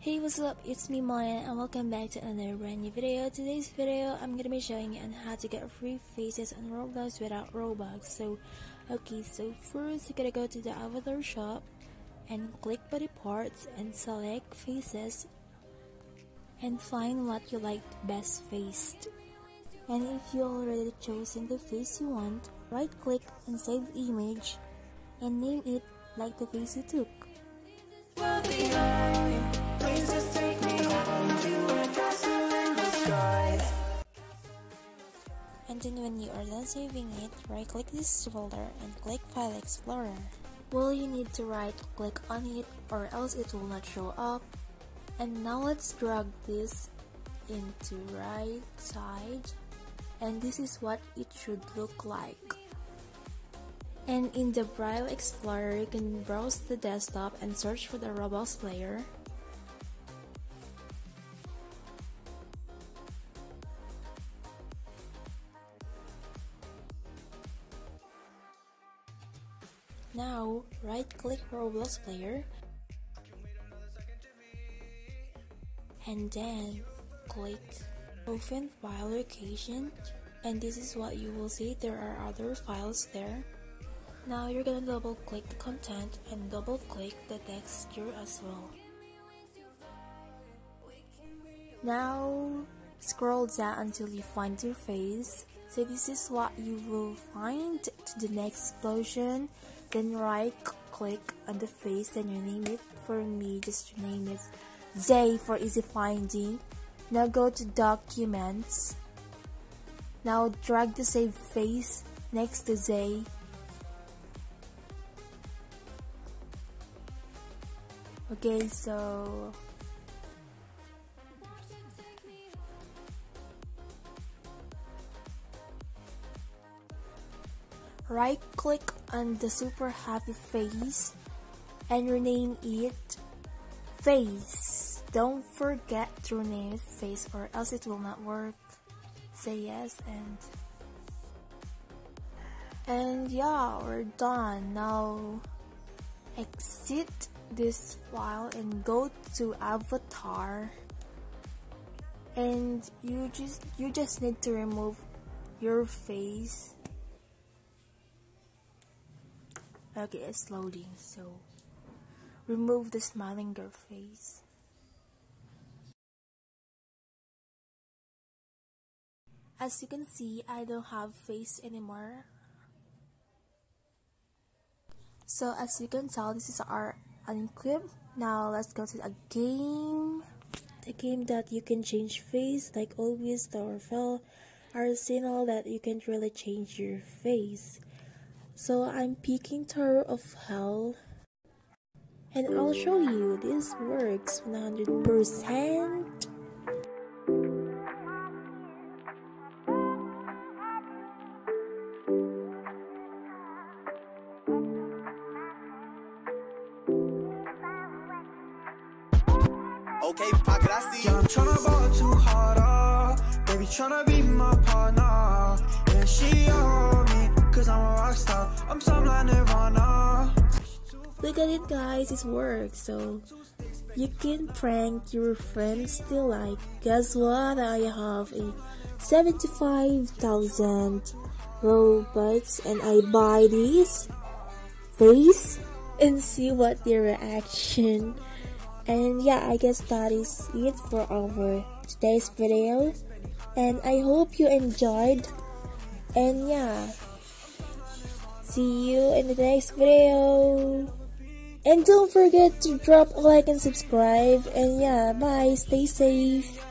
Hey what's up it's me Maya and welcome back to another brand new video. Today's video I'm gonna be showing you on how to get free faces on Roblox without Robux. So okay so first you gotta go to the avatar shop and click body parts and select faces and find what you like best faced. And if you already chosen the face you want, right click and save image and name it like the face you took. And then when you are done saving it, right click this folder and click File Explorer. Well, you need to right click on it or else it will not show up. And now let's drag this into right side and this is what it should look like. And in the Braille Explorer, you can browse the desktop and search for the Roblox player. Now, right-click Roblox player and then click Open File Location and this is what you will see. There are other files there. Now you're gonna double click the content and double click the texture as well. Now scroll down until you find your face. So this is what you will find to the next explosion. Then right click on the face and you name it. For me, just name it Zay for easy finding. Now go to documents. Now drag the save face next to Zay Okay, so right click on the super happy face and rename it face. Don't forget to rename it face or else it will not work. Say yes and and yeah, we're done. Now exit this file and go to avatar and you just you just need to remove your face okay it's loading so remove the smiling girl face as you can see I don't have face anymore so as you can tell this is our unclip. Now let's go to a game. The game that you can change face like always the Tower of Hell Arsenal that you can't really change your face. So I'm picking Tower of Hell and I'll show you this works 100%. Okay, pocket, I see Yeah, I'm tryna ball too hard, uh, Baby tryna be my partner. Yeah, she Look at it guys, it works. So you can prank your friends still like guess what? I have a 75,000 Robux and I buy this face and see what their reaction. And yeah i guess that is it for our today's video. And i hope you enjoyed. And yeah see you in the next video and don't forget to drop a like and subscribe. And yeah, bye. Stay safe.